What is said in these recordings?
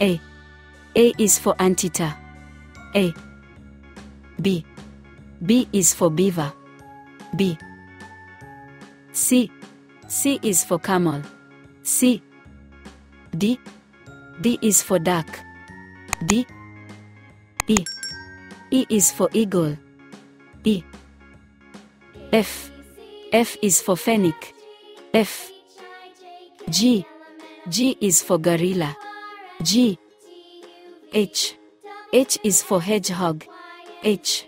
A. A is for Anteater. A. B. B is for beaver. B. C. C is for camel. C. D. D is for duck. D. E. E is for eagle. E. F. F is for fennec. F. G. G is for gorilla. G. H. H is for hedgehog. H.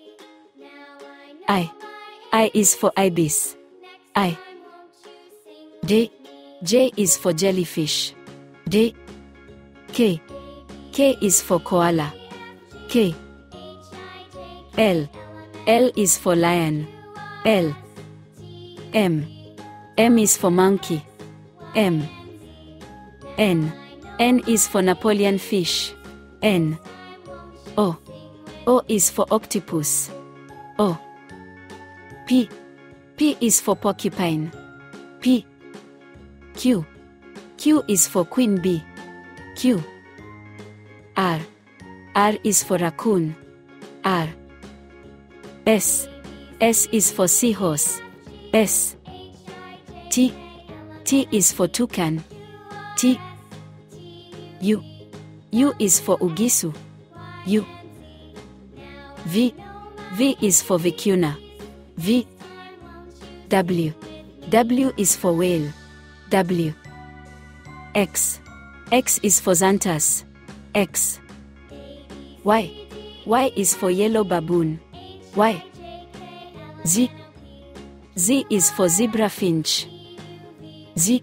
I. I is for ibis. I. J. J is for jellyfish. J. K. K is for koala. K. L. L is for lion. L. M. M is for monkey. M. N. N is for Napoleon fish. N. O. O is for octopus. O. P. P is for porcupine. P. Q. Q is for queen bee. Q. R. R is for raccoon. R. S. S is for seahorse. S. T. T is for toucan. T. U. U is for uguisu. U. V. V is for vicuna. V. W. W is for whale. W. X. X is for xanthus. X. Y. Y is for yellow baboon. Y. Z. Z is for zebra finch. Z.